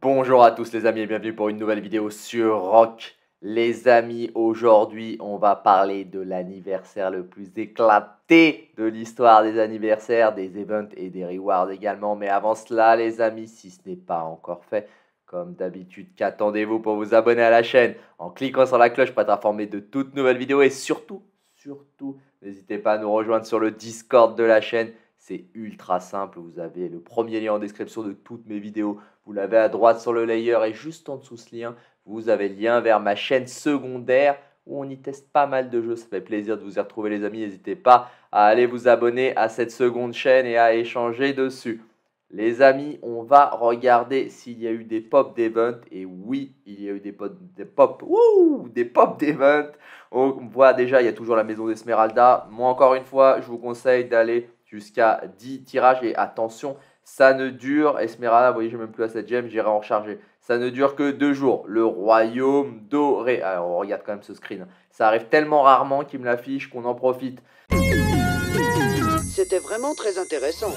Bonjour à tous les amis et bienvenue pour une nouvelle vidéo sur Rock. Les amis, aujourd'hui on va parler de l'anniversaire le plus éclaté de l'histoire des anniversaires, des events et des rewards également. Mais avant cela les amis, si ce n'est pas encore fait, comme d'habitude, qu'attendez-vous pour vous abonner à la chaîne? En cliquant sur la cloche pour être informé de toutes nouvelles vidéos et surtout, surtout, n'hésitez pas à nous rejoindre sur le Discord de la chaîne. C'est ultra simple, vous avez le premier lien en description de toutes mes vidéos. Vous l'avez à droite sur le layer et juste en dessous ce lien, vous avez le lien vers ma chaîne secondaire où on y teste pas mal de jeux. Ça fait plaisir de vous y retrouver les amis. N'hésitez pas à aller vous abonner à cette seconde chaîne et à échanger dessus. Les amis, on va regarder s'il y a eu des pop d'event. Et oui, il y a eu des pop, des pop, des pop d'event. On voit déjà, il y a toujours la maison d'Esmeralda. Moi, encore une fois, je vous conseille d'aller jusqu'à 10 tirages. Et attention, ça ne dure, Esmeralda, vous voyez, j'ai même plus à cette gemme, j'irai en recharger. Ça ne dure que deux jours. Le royaume doré. Alors, on regarde quand même ce screen. Ça arrive tellement rarement qu'il me l'affiche qu'on en profite. C'était vraiment très intéressant.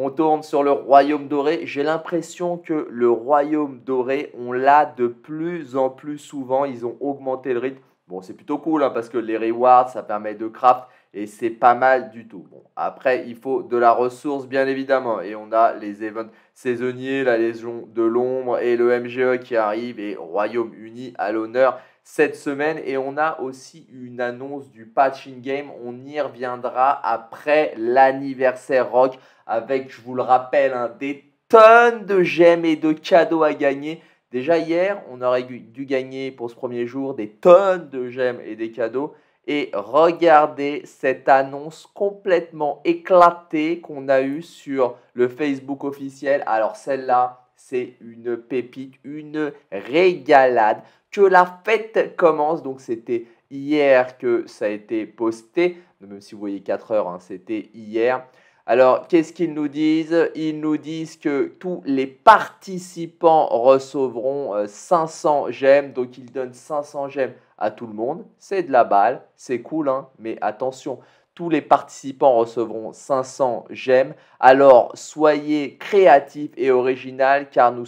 On tourne sur le royaume doré. J'ai l'impression que le royaume doré, on l'a de plus en plus souvent. Ils ont augmenté le rythme. Bon, c'est plutôt cool hein, parce que les rewards, ça permet de craft et c'est pas mal du tout. Bon, après, il faut de la ressource, bien évidemment. Et on a les events saisonniers, la Légion de l'Ombre et le MGE qui arrive et Royaume-Uni à l'honneur cette semaine. Et on a aussi une annonce du patch in-game. On y reviendra après l'anniversaire rock avec, je vous le rappelle, hein, des tonnes de gemmes et de cadeaux à gagner. Déjà hier, on aurait dû gagner pour ce premier jour des tonnes de gemmes et des cadeaux. Et regardez cette annonce complètement éclatée qu'on a eue sur le Facebook officiel. Alors celle-là, c'est une pépite, une régalade. Que la fête commence, donc c'était hier que ça a été posté, même si vous voyez 4 heures, hein, c'était hier. Alors, qu'est-ce qu'ils nous disent? Ils nous disent que tous les participants recevront 500 euh, gemmes, donc ils donnent 500 gemmes à tout le monde. C'est de la balle, c'est cool, hein mais attention, tous les participants recevront 500 gemmes. Alors soyez créatifs et original car nous,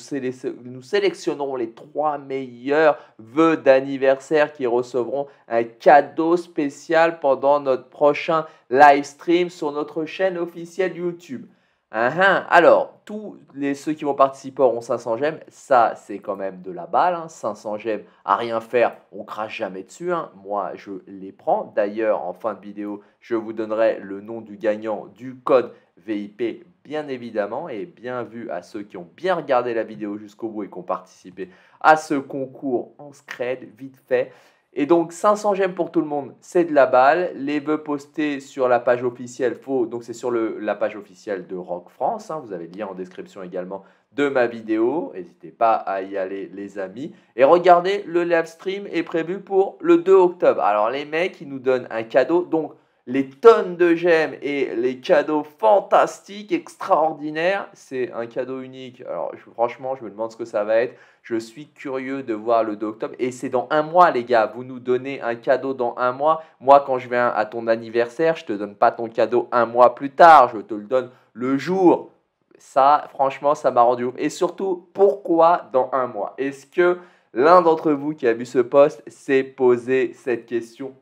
nous sélectionnerons les trois meilleurs vœux d'anniversaire qui recevront un cadeau spécial pendant notre prochain live stream sur notre chaîne officielle YouTube. Uh Alors, tous les, ceux qui vont participer auront 500 gemmes. Ça, c'est quand même de la balle. 500 hein. gemmes à rien faire, on crache jamais dessus. Hein. Moi, je les prends. D'ailleurs, en fin de vidéo, je vous donnerai le nom du gagnant du code VIP, bien évidemment. Et bien vu à ceux qui ont bien regardé la vidéo jusqu'au bout et qui ont participé à ce concours en scred, vite fait. Et donc 500 gemmes pour tout le monde, c'est de la balle. Les vœux postés sur la page officielle, faux, donc c'est sur la page officielle de Rock France. Hein. vous avez le lien en description également de ma vidéo. N'hésitez pas à y aller les amis. Et regardez, le live stream est prévu pour le 2 octobre. Alors les mecs, ils nous donnent un cadeau. Donc les tonnes de gemmes et les cadeaux fantastiques, extraordinaires. C'est un cadeau unique. Alors franchement, je me demande ce que ça va être. Je suis curieux de voir le 2 octobre. Et c'est dans un mois, les gars. Vous nous donnez un cadeau dans un mois. Moi, quand je viens à ton anniversaire, je te donne pas ton cadeau un mois plus tard. Je te le donne le jour. Ça, franchement, ça m'a rendu ouf. Et surtout, pourquoi dans un mois? Est-ce que l'un d'entre vous qui a vu ce post s'est posé cette question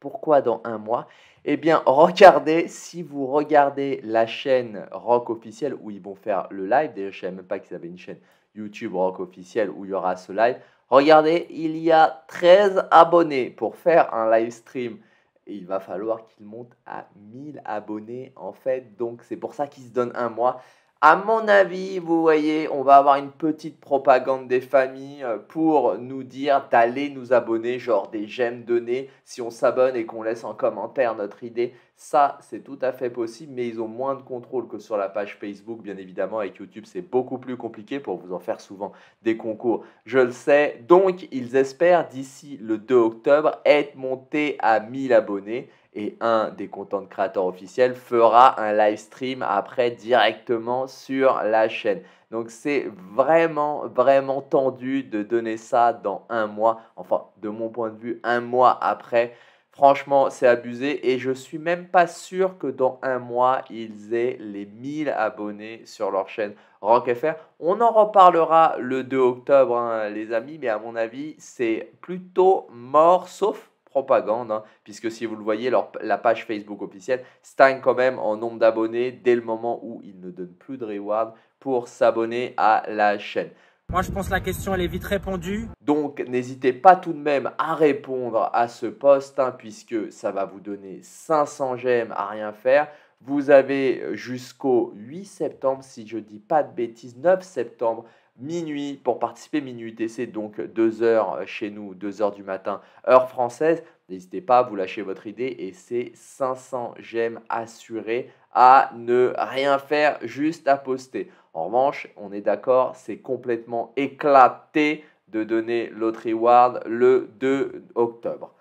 Pourquoi dans un mois eh bien, regardez, si vous regardez la chaîne Rock officielle où ils vont faire le live, déjà je ne savais même pas qu'ils avaient une chaîne YouTube Rock officielle où il y aura ce live. Regardez, il y a 13 abonnés pour faire un live stream. il va falloir qu'il monte à 1000 abonnés en fait. Donc c'est pour ça qu'il se donne un mois. À mon avis, vous voyez, on va avoir une petite propagande des familles euh, pour nous dire d'aller nous abonner, genre des j'aime donnés si on s'abonne et qu'on laisse en commentaire notre idée. Ça, c'est tout à fait possible, mais ils ont moins de contrôle que sur la page Facebook, bien évidemment. Avec YouTube, c'est beaucoup plus compliqué pour vous en faire souvent des concours. Je le sais. Donc, ils espèrent d'ici le 2 octobre être montés à 1000 abonnés. Et un des contents de créateurs officiels fera un live stream après directement sur la chaîne. Donc c'est vraiment, vraiment tendu de donner ça dans un mois. Enfin, de mon point de vue, un mois après. Franchement, c'est abusé et je suis même pas sûr que dans un mois, ils aient les 1000 abonnés sur leur chaîne RockFR. On en reparlera le 2 octobre, hein, les amis, mais à mon avis, c'est plutôt mort, sauf propagande, hein, puisque si vous le voyez, la page Facebook officielle stagne quand même en nombre d'abonnés dès le moment où ils ne donnent plus de reward pour s'abonner à la chaîne. Moi, je pense que la question, elle est vite répondue. Donc, n'hésitez pas tout de même à répondre à ce post, hein, puisque ça va vous donner 500 j'aime à rien faire. Vous avez jusqu'au 8 septembre, si je ne dis pas de bêtises, 9 septembre, minuit pour participer, minuit TC, donc 2 heures chez nous, 2 heures du matin, heure française. N'hésitez pas, vous lâchez votre idée et c'est 500 j'aime assurés à ne rien faire, juste à poster. En revanche, on est d'accord, c'est complètement éclaté de donner l'autre reward le 2 octobre.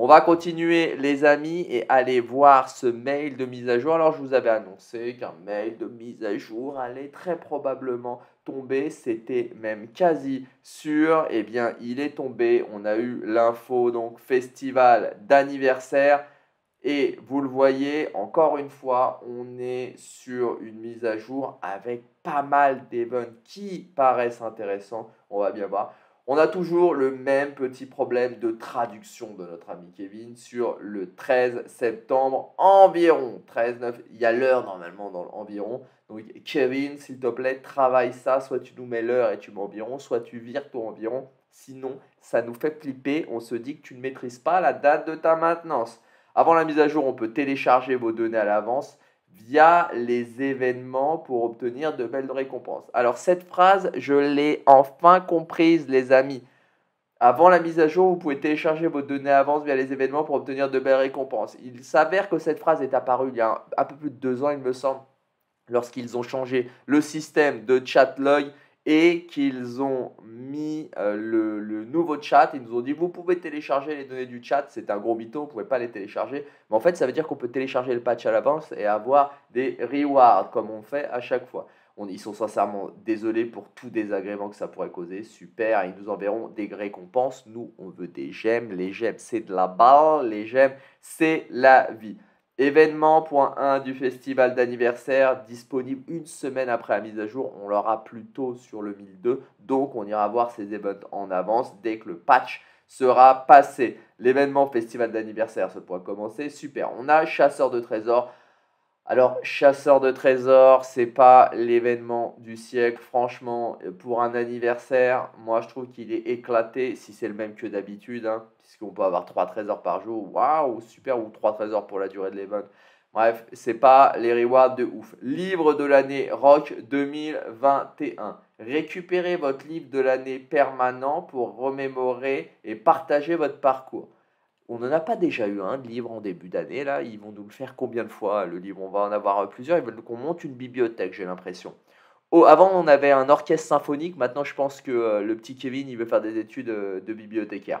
On va continuer les amis et aller voir ce mail de mise à jour. Alors je vous avais annoncé qu'un mail de mise à jour allait très probablement C'était même quasi sûr. Eh bien il est tombé. On a eu l'info donc festival d'anniversaire. Et vous le voyez, encore une fois, on est sur une mise à jour avec pas mal d'events qui paraissent intéressants. On va bien voir. On a toujours le même petit problème de traduction de notre ami Kevin sur le 13 septembre environ. 13, 9, il y a l'heure normalement dans l'environ. Donc Kevin, s'il te plaît, travaille ça. Soit tu nous mets l'heure et tu mets environ, soit tu vires ton environ. Sinon, ça nous fait flipper. On se dit que tu ne maîtrises pas la date de ta maintenance. Avant la mise à jour, on peut télécharger vos données à l'avance via les événements pour obtenir de belles récompenses. Alors cette phrase, je l'ai enfin comprise les amis. Avant la mise à jour, vous pouvez télécharger vos données à avance via les événements pour obtenir de belles récompenses. Il s'avère que cette phrase est apparue il y a un, peu plus de deux ans, il me semble, lorsqu'ils ont changé le système de chat et qu'ils ont mis euh, le, nouveau chat. Ils nous ont dit vous pouvez télécharger les données du chat. C'est un gros mytho, vous ne pouvez pas les télécharger. Mais en fait, ça veut dire qu'on peut télécharger le patch à l'avance et avoir des rewards comme on fait à chaque fois. On, ils sont sincèrement désolés pour tout désagrément que ça pourrait causer. Super, ils nous enverront des récompenses. Nous, on veut des gemmes. Les gemmes, c'est de la balle. Les gemmes, c'est la vie. Événement.1 du festival d'anniversaire disponible une semaine après la mise à jour. On l'aura plutôt sur le 1002. Donc on ira voir ces événements en avance dès que le patch sera passé. L'événement festival d'anniversaire, ça pourra commencer. Super. On a chasseur de trésors. Alors, chasseur de trésors, c'est pas l'événement du siècle. Franchement, pour un anniversaire, moi je trouve qu'il est éclaté si c'est le même que d'habitude, hein, puisqu'on peut avoir trois trésors par jour. Waouh, super, ou trois trésors pour la durée de l'événement. Bref, c'est pas les rewards de ouf. Livre de l'année Rock 2021. Récupérez votre livre de l'année permanent pour remémorer et partager votre parcours. On n'en a pas déjà eu un de livre en début d'année, là. Ils vont nous le faire combien de fois, le livre? On va en avoir plusieurs. Ils veulent qu'on monte une bibliothèque, j'ai l'impression. Oh, avant, on avait un orchestre symphonique. Maintenant, je pense que euh, le petit Kevin, il veut faire des études euh, de bibliothécaire.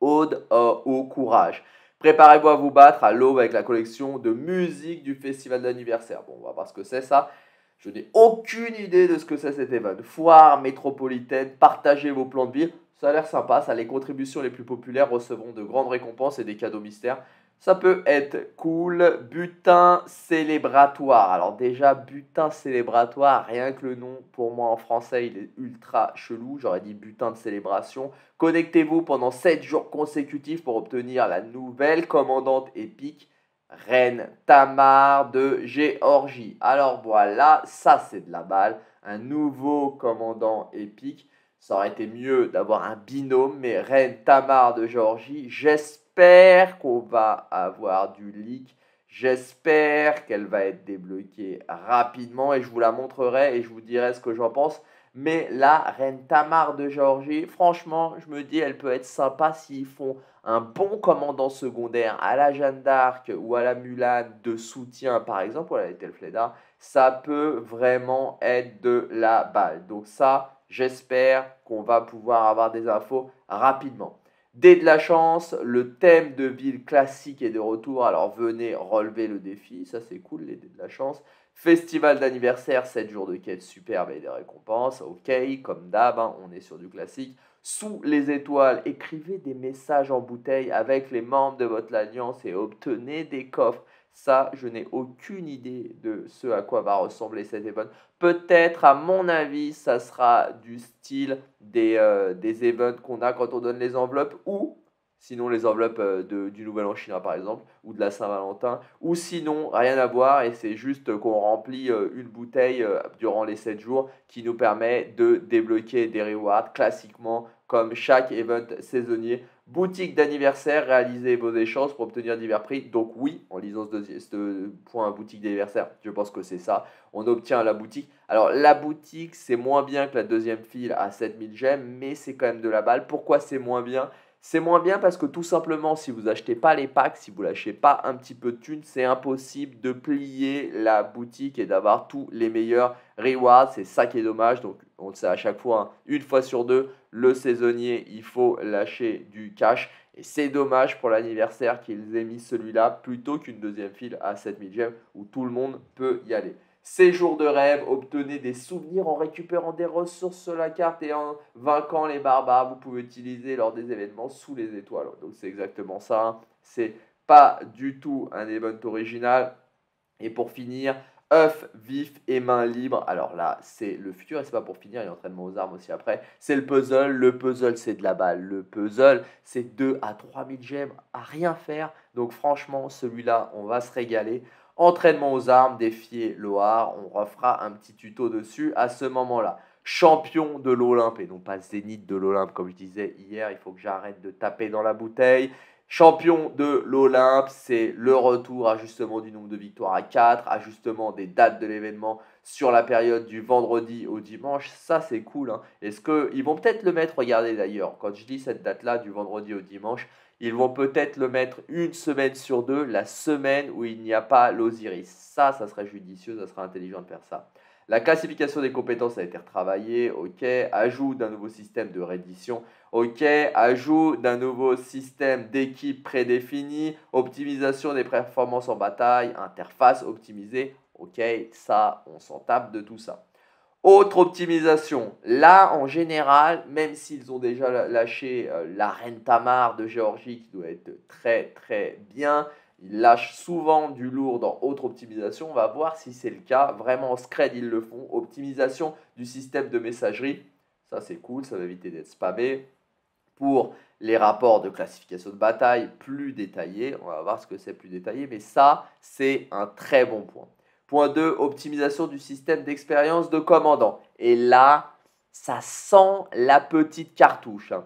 Ode au courage. Préparez-vous à vous battre à l'aube avec la collection de musique du festival d'anniversaire. Bon, on va voir ce que c'est ça. Je n'ai aucune idée de ce que c'est cet événement. Foire métropolitaine, partagez vos plans de vie. Ça a l'air sympa, ça, les contributions les plus populaires recevront de grandes récompenses et des cadeaux mystères. Ça peut être cool. Butin célébratoire. Alors déjà, butin célébratoire, rien que le nom, pour moi en français, il est ultra chelou. J'aurais dit butin de célébration. Connectez-vous pendant 7 jours consécutifs pour obtenir la nouvelle commandante épique, Reine Tamar de Géorgie. Alors voilà, ça c'est de la balle. Un nouveau commandant épique. Ça aurait été mieux d'avoir un binôme, mais Reine Tamar de Géorgie, j'espère qu'on va avoir du leak. J'espère qu'elle va être débloquée rapidement et je vous la montrerai et je vous dirai ce que j'en pense. Mais la Reine Tamar de Géorgie, franchement, je me dis, elle peut être sympa s'ils font un bon commandant secondaire à la Jeanne d'Arc ou à la Mulan de soutien, par exemple, ou à la Telfleda. Ça peut vraiment être de la balle. Donc ça, J'espère qu'on va pouvoir avoir des infos rapidement. Dès de la chance, le thème de ville classique est de retour, alors venez relever le défi, ça c'est cool, les dés de la chance. Festival d'anniversaire, 7 jours de quête superbe et des récompenses, ok, comme d'hab, hein, on est sur du classique. Sous les étoiles, écrivez des messages en bouteille avec les membres de votre alliance et obtenez des coffres. Ça, je n'ai aucune idée de ce à quoi va ressembler cet event. Peut-être, à mon avis, ça sera du style des, euh, des events qu'on a quand on donne les enveloppes ou sinon les enveloppes euh, de, du Nouvel An chinois par exemple, ou de la Saint-Valentin, ou sinon rien à voir et c'est juste qu'on remplit euh, une bouteille durant les 7 jours qui nous permet de débloquer des rewards classiquement comme chaque event saisonnier Boutique d'anniversaire, réalisez vos échanges pour obtenir divers prix. Donc oui, en lisant ce, point boutique d'anniversaire, je pense que c'est ça. On obtient la boutique. Alors la boutique, c'est moins bien que la deuxième file à 7000 gemmes, mais c'est quand même de la balle. Pourquoi c'est moins bien? C'est moins bien parce que tout simplement, si vous n'achetez pas les packs, si vous lâchez pas un petit peu de thunes, c'est impossible de plier la boutique et d'avoir tous les meilleurs rewards. C'est ça qui est dommage. Donc, on le sait à chaque fois, hein. une fois sur deux, le saisonnier, il faut lâcher du cash. Et c'est dommage pour l'anniversaire qu'ils aient mis celui-là plutôt qu'une deuxième file à 7000 gemmes où tout le monde peut y aller. Séjour de rêve, obtenez des souvenirs en récupérant des ressources sur la carte et en vainquant les barbares. Vous pouvez utiliser lors des événements sous les étoiles. Donc c'est exactement ça. Hein. C'est pas du tout un event original. Et pour finir, œuf vif et main libre. Alors là, c'est le futur et c'est pas pour finir, il y a entraînement aux armes aussi après. C'est le puzzle. Le puzzle, c'est de la balle. Le puzzle, c'est 2 à 3000 gemmes à rien faire. Donc franchement, celui-là, on va se régaler. Entraînement aux armes, défier Loire, on refera un petit tuto dessus à ce moment-là. Champion de l'Olympe et non pas zénith de l'Olympe comme je disais hier, il faut que j'arrête de taper dans la bouteille. Champion de l'Olympe, c'est le retour, ajustement du nombre de victoires à 4, ajustement des dates de l'événement sur la période du vendredi au dimanche. Ça, c'est cool. Hein. Est-ce qu'ils vont peut-être le mettre, regardez d'ailleurs, quand je dis cette date-là, du vendredi au dimanche, ils vont peut-être le mettre une semaine sur deux, la semaine où il n'y a pas l'Osiris. Ça, ça serait judicieux, ça serait intelligent de faire ça. La classification des compétences a été retravaillée, ok. Ajout d'un nouveau système de reddition, ok. Ajout d'un nouveau système d'équipe prédéfini, optimisation des performances en bataille, interface optimisée, ok. Ça, on s'en tape de tout ça. Autre optimisation, là en général, même s'ils ont déjà lâché euh, la reine Tamar de Géorgie qui doit être très très bien, ils lâchent souvent du lourd dans autre optimisation. On va voir si c'est le cas. Vraiment en scred, ils le font. Optimisation du système de messagerie. Ça, c'est cool. Ça va éviter d'être spammé. Pour les rapports de classification de bataille plus détaillés, on va voir ce que c'est plus détaillé. Mais ça, c'est un très bon point. Point 2, optimisation du système d'expérience de commandant. Et là, ça sent la petite cartouche. Hein.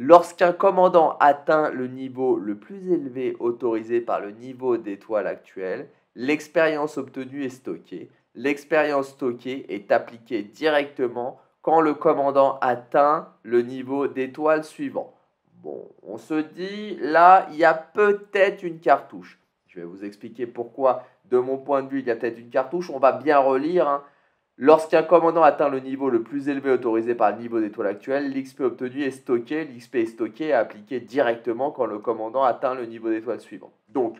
Lorsqu'un commandant atteint le niveau le plus élevé autorisé par le niveau d'étoile actuel, l'expérience obtenue est stockée. L'expérience stockée est appliquée directement quand le commandant atteint le niveau d'étoile suivant. Bon, on se dit, là, il y a peut-être une cartouche. Je vais vous expliquer pourquoi de mon point de vue, il y a peut-être une cartouche. On va bien relire. Hein. Lorsqu'un commandant atteint le niveau le plus élevé autorisé par le niveau d'étoile actuel, l'XP obtenu est stocké. L'XP est stocké et appliqué directement quand le commandant atteint le niveau d'étoile suivant. Donc,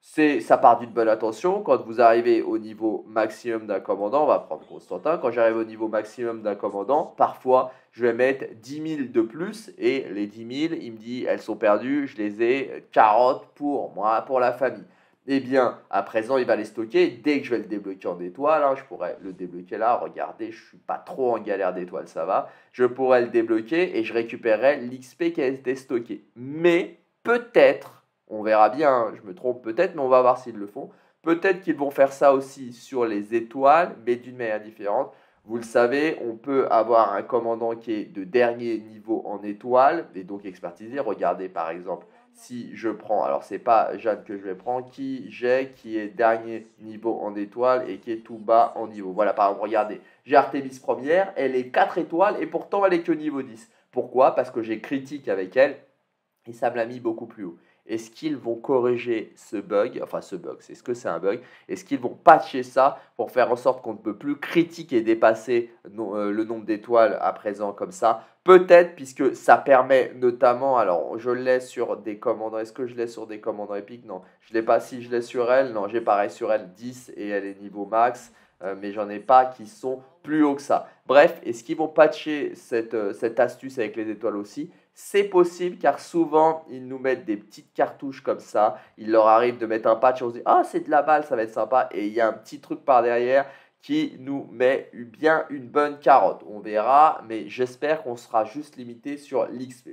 c'est, ça part d'une bonne attention. Quand vous arrivez au niveau maximum d'un commandant, on va prendre Constantin. Quand j'arrive au niveau maximum d'un commandant, parfois je vais mettre 10 000 de plus et les 10 000, il me dit elles sont perdues, je les ai carottes pour moi, pour la famille eh bien, à présent, il va les stocker. Dès que je vais le débloquer en étoile, hein, je pourrais le débloquer là. Regardez, je suis pas trop en galère d'étoiles, ça va. Je pourrais le débloquer et je récupérerai l'XP qui a été stocké. Mais peut-être, on verra bien, hein, je me trompe peut-être, mais on va voir s'ils le font. Peut-être qu'ils vont faire ça aussi sur les étoiles, mais d'une manière différente. Vous le savez, on peut avoir un commandant qui est de dernier niveau en étoile et donc expertisé. Regardez par exemple si je prends, alors c'est pas Jeanne que je vais prendre, qui j'ai, qui est dernier niveau en étoile et qui est tout bas en niveau. Voilà, par exemple, regardez, j'ai Artemis première, elle est 4 étoiles et pourtant elle est que niveau 10. Pourquoi? Parce que j'ai critique avec elle et ça me l'a mis beaucoup plus haut. Est-ce qu'ils vont corriger ce bug Enfin, ce bug, c'est ce que c'est un bug. Est-ce qu'ils vont patcher ça pour faire en sorte qu'on ne peut plus critiquer et dépasser euh, le nombre d'étoiles à présent comme ça? Peut-être, puisque ça permet notamment, alors je l'ai sur des commandants, est-ce que je l'ai sur des commandants épiques Non, je l'ai pas, si je l'ai sur elle, non, j'ai pareil sur elle 10 et elle est niveau max. Euh, mais j'en ai pas qui sont plus hauts que ça. Bref, est-ce qu'ils vont patcher cette, euh, cette astuce avec les étoiles aussi? C'est possible car souvent ils nous mettent des petites cartouches comme ça. Il leur arrive de mettre un patch et on se dit Ah, c'est de la balle, ça va être sympa. Et il y a un petit truc par derrière qui nous met bien une bonne carotte. On verra, mais j'espère qu'on sera juste limité sur l'XP.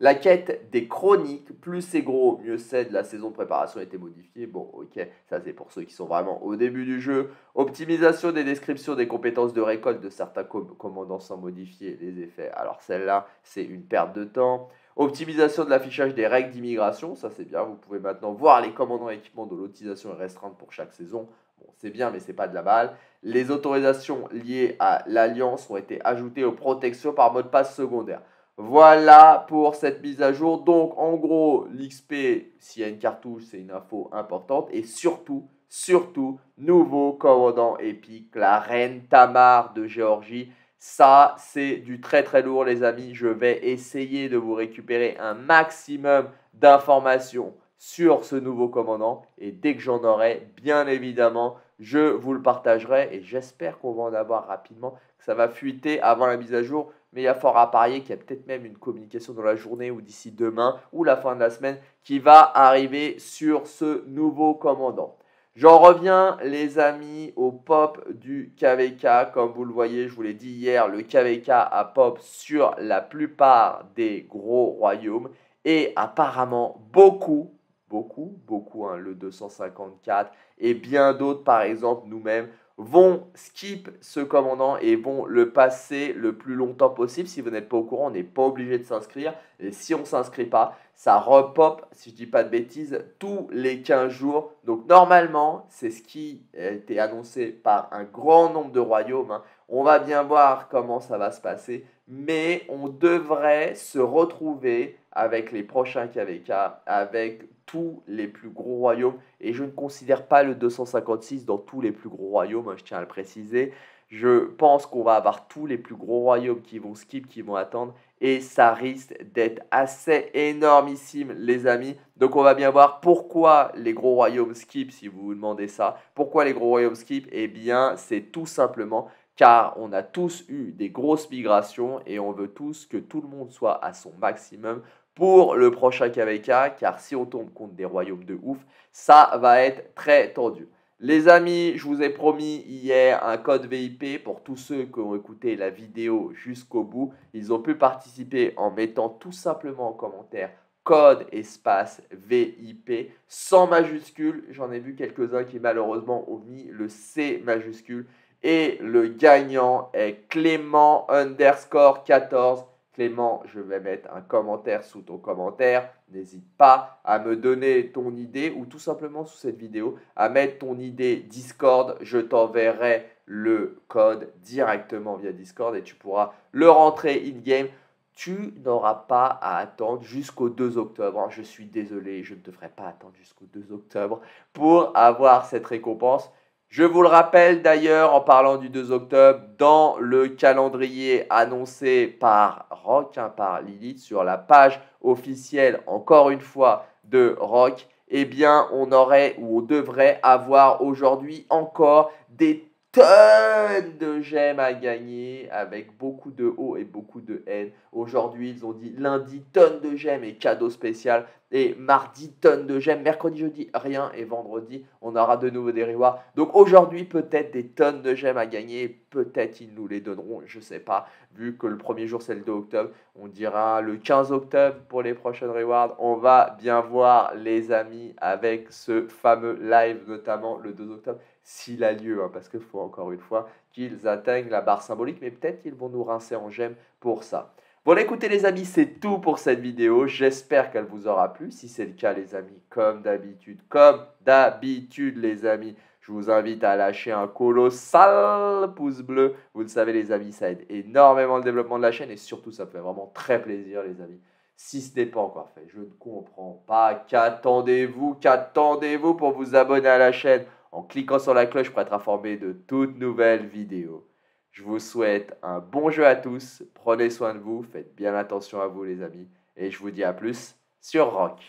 La quête des chroniques, plus c'est gros, mieux c'est. La saison de préparation a été modifiée. Bon, ok, ça c'est pour ceux qui sont vraiment au début du jeu. Optimisation des descriptions des compétences de récolte de certains commandants sans modifier les effets. Alors celle-là, c'est une perte de temps. Optimisation de l'affichage des règles d'immigration, ça c'est bien. Vous pouvez maintenant voir les commandants équipements de l'utilisation restreinte pour chaque saison. Bon, c'est bien, mais c'est pas de la balle. Les autorisations liées à l'alliance ont été ajoutées aux protections par mot de passe secondaire. Voilà pour cette mise à jour. Donc, en gros, l'XP, s'il y a une cartouche, c'est une info importante. Et surtout, surtout, nouveau commandant épique, la reine Tamar de Géorgie. Ça, c'est du très très lourd, les amis. Je vais essayer de vous récupérer un maximum d'informations sur ce nouveau commandant. Et dès que j'en aurai, bien évidemment, je vous le partagerai. Et j'espère qu'on va en avoir rapidement, que ça va fuiter avant la mise à jour mais il y a fort à parier qu'il y a peut-être même une communication dans la journée ou d'ici demain ou la fin de la semaine qui va arriver sur ce nouveau commandant. J'en reviens les amis au pop du KVK. Comme vous le voyez, je vous l'ai dit hier, le KVK a pop sur la plupart des gros royaumes et apparemment beaucoup, beaucoup, beaucoup, hein, le 254 et bien d'autres par exemple nous-mêmes vont skip ce commandant et vont le passer le plus longtemps possible. Si vous n'êtes pas au courant, on n'est pas obligé de s'inscrire. Et si on ne s'inscrit pas, ça repop, si je ne dis pas de bêtises, tous les 15 jours. Donc normalement, c'est ce qui a été annoncé par un grand nombre de royaumes. Hein. On va bien voir comment ça va se passer. Mais on devrait se retrouver avec les prochains KVK, avec tous les plus gros royaumes. Et je ne considère pas le 256 dans tous les plus gros royaumes, hein, je tiens à le préciser. Je pense qu'on va avoir tous les plus gros royaumes qui vont skip, qui vont attendre. Et ça risque d'être assez énormissime, les amis. Donc on va bien voir pourquoi les gros royaumes skip, si vous vous demandez ça. Pourquoi les gros royaumes skip? Eh bien, c'est tout simplement car on a tous eu des grosses migrations et on veut tous que tout le monde soit à son maximum pour le prochain KVK, car si on tombe contre des royaumes de ouf, ça va être très tendu. Les amis, je vous ai promis hier un code VIP pour tous ceux qui ont écouté la vidéo jusqu'au bout. Ils ont pu participer en mettant tout simplement en commentaire code espace VIP sans majuscule. J'en ai vu quelques-uns qui malheureusement ont mis le C majuscule. Et le gagnant est Clément underscore 14 Clément, je vais mettre un commentaire sous ton commentaire. N'hésite pas à me donner ton idée ou tout simplement sous cette vidéo à mettre ton idée Discord. Je t'enverrai le code directement via Discord et tu pourras le rentrer in-game. Tu n'auras pas à attendre jusqu'au 2 octobre. Je suis désolé, je ne te ferai pas attendre jusqu'au 2 octobre pour avoir cette récompense. Je vous le rappelle d'ailleurs en parlant du 2 octobre, dans le calendrier annoncé par Rock, hein, par Lilith, sur la page officielle, encore une fois, de Rock, eh bien, on aurait ou on devrait avoir aujourd'hui encore des tonnes de gemmes à gagner avec beaucoup de haut et beaucoup de haine. Aujourd'hui, ils ont dit lundi, tonnes de gemmes et cadeau spécial. Et mardi, tonnes de gemmes. Mercredi, jeudi, rien. Et vendredi, on aura de nouveau des rewards. Donc aujourd'hui, peut-être des tonnes de gemmes à gagner. Peut-être ils nous les donneront, je sais pas. Vu que le premier jour, c'est le 2 octobre. On dira le 15 octobre pour les prochaines rewards. On va bien voir les amis avec ce fameux live, notamment le 2 octobre s'il a lieu, hein, parce qu'il faut encore une fois qu'ils atteignent la barre symbolique, mais peut-être qu'ils vont nous rincer en gemme pour ça. Bon, écoutez les amis, c'est tout pour cette vidéo. J'espère qu'elle vous aura plu. Si c'est le cas, les amis, comme d'habitude, comme d'habitude, les amis, je vous invite à lâcher un colossal pouce bleu. Vous le savez, les amis, ça aide énormément le développement de la chaîne et surtout, ça fait vraiment très plaisir, les amis. si ce n'est pas encore fait. Je ne comprends pas. Qu'attendez-vous? Qu'attendez-vous pour vous abonner à la chaîne? En cliquant sur la cloche pour être informé de toutes nouvelles vidéos. Je vous souhaite un bon jeu à tous. Prenez soin de vous. Faites bien attention à vous les amis. Et je vous dis à plus sur Rock.